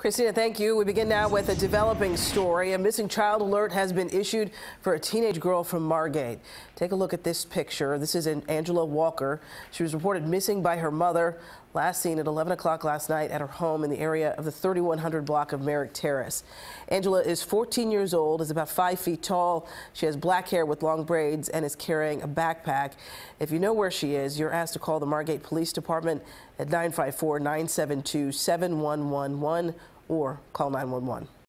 Christina, thank you. We begin now with a developing story. A missing child alert has been issued for a teenage girl from Margate. Take a look at this picture. This is Angela Walker. She was reported missing by her mother, last seen at 11 o'clock last night at her home in the area of the 3100 block of Merrick Terrace. Angela is 14 years old, is about 5 feet tall. She has black hair with long braids and is carrying a backpack. If you know where she is, you're asked to call the Margate Police Department at 954 972 7111 or call 911.